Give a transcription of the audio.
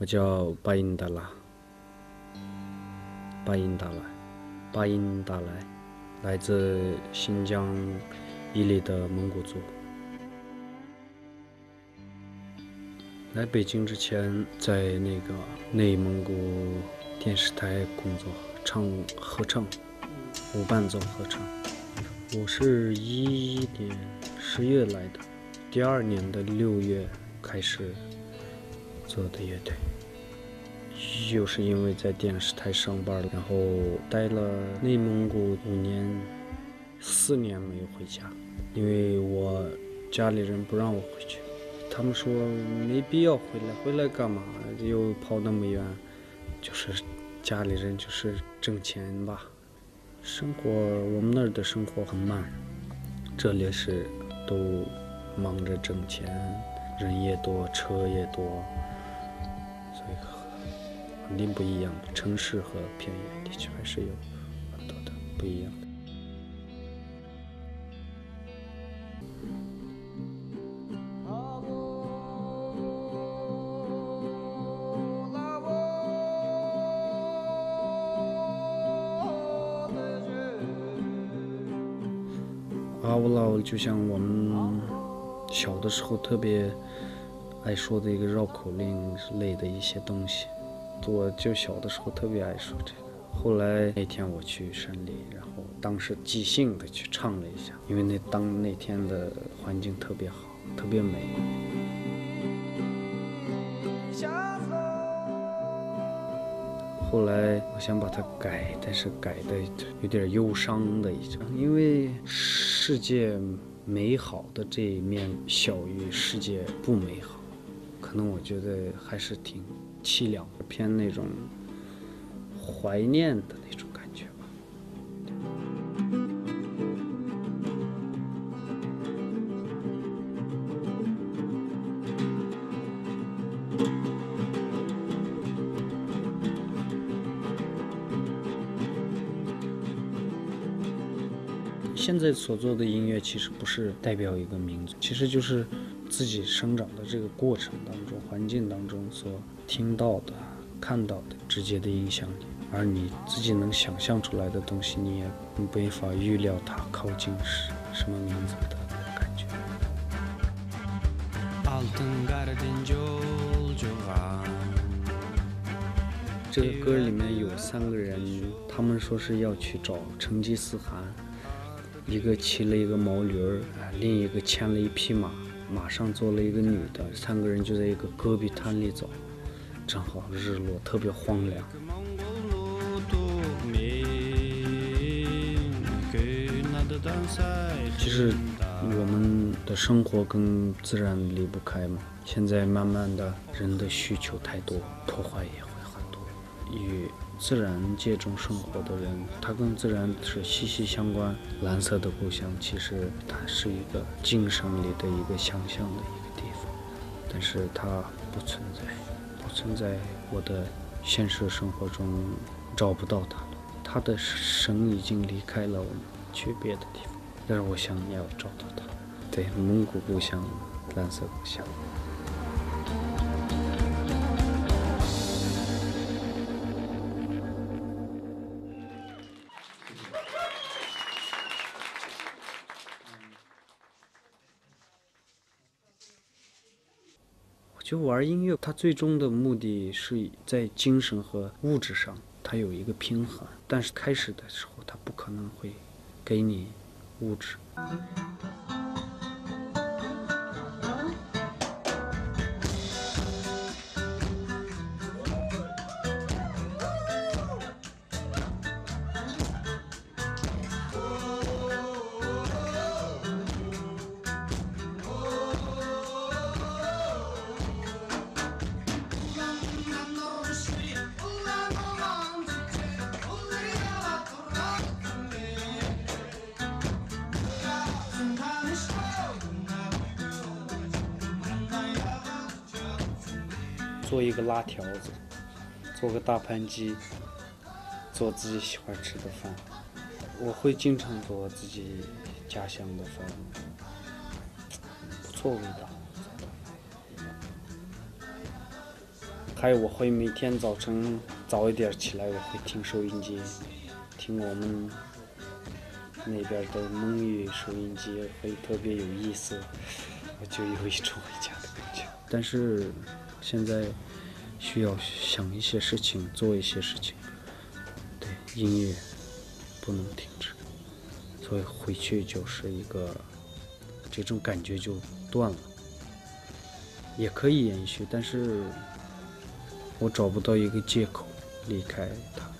我叫巴音达拉，巴音达来，巴音达来，来自新疆伊犁的蒙古族。来北京之前，在那个内蒙古电视台工作，唱合唱，无伴奏合唱。我是一一年十月来的，第二年的六月开始做的乐队。又是因为在电视台上班，然后待了内蒙古五年，四年没有回家，因为我家里人不让我回去。他们说没必要回来，回来干嘛？又跑那么远，就是家里人就是挣钱吧。生活我们那儿的生活很慢，这里是都忙着挣钱，人也多，车也多，所以肯定不一样。城市和偏远地区还是有很多的不一样的。阿乌拉就像我们小的时候特别爱说的一个绕口令类的一些东西，我就小的时候特别爱说这个。后来那天我去山里，然后当时即兴的去唱了一下，因为那当那天的环境特别好，特别美。后来我想把它改，但是改的有点忧伤的一种，因为世界美好的这一面小于世界不美好，可能我觉得还是挺凄凉的，偏那种怀念的那种感觉吧。现在所做的音乐其实不是代表一个民族，其实就是自己生长的这个过程当中、环境当中所听到的、看到的，直接的影响你。而你自己能想象出来的东西，你也没法预料它靠近是什么民族的感觉。这个歌里面有三个人，他们说是要去找成吉思汗，一个骑了一个毛驴儿，另一个牵了一匹马，马上坐了一个女的，三个人就在一个戈壁滩里走，正好日落，特别荒凉。其实我们的生活跟自然离不开嘛，现在慢慢的人的需求太多，破坏也会很多。与自然界中生活的人，他跟自然是息息相关。蓝色的故乡其实它是一个精神里的一个想象的一个地方，但是它不存在，不存在我的现实生活中找不到他了。他的神已经离开了我们，去别的地方。但是我想要找到他。对，蒙古故乡，蓝色故乡。就玩音乐，它最终的目的是在精神和物质上，它有一个平衡。但是开始的时候，它不可能会给你物质。做一个辣条子，做个大盘鸡，做自己喜欢吃的饭。我会经常做自己家乡的饭，不错味道。还有我会每天早晨早一点起来，我会听收音机，听我们那边的蒙语收音机，会特别有意思，我就有一种回家的感觉。但是现在需要想一些事情，做一些事情，对，音乐不能停止，所以回去就是一个，这种感觉就断了。也可以延续，但是我找不到一个借口离开他的。